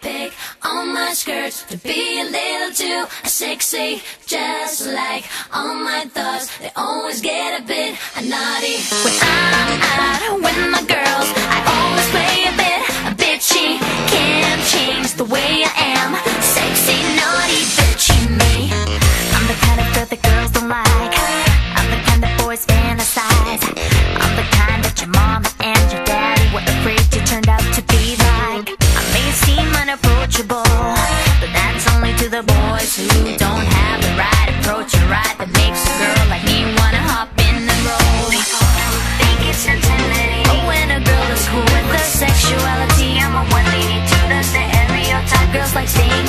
pick on my skirts to be a little too sexy, just like all my thoughts. They always get a bit naughty when I'm out with my girls.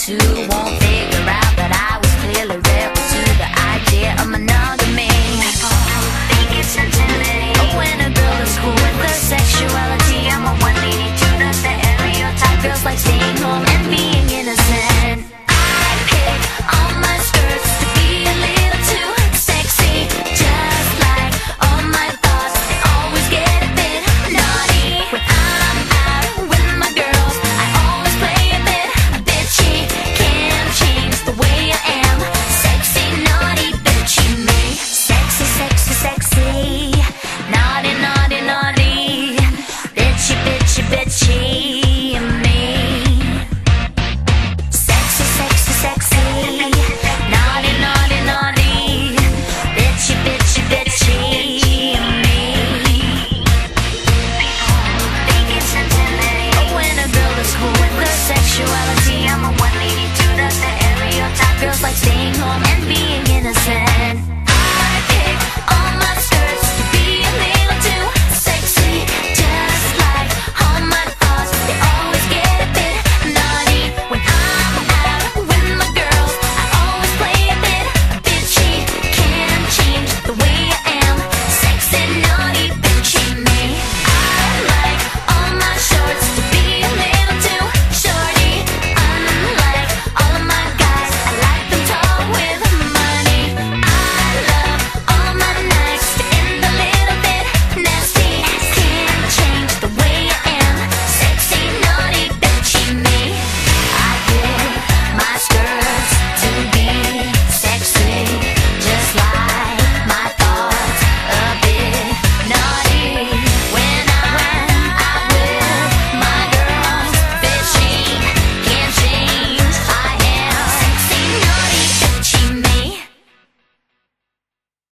to walk bet you, bet.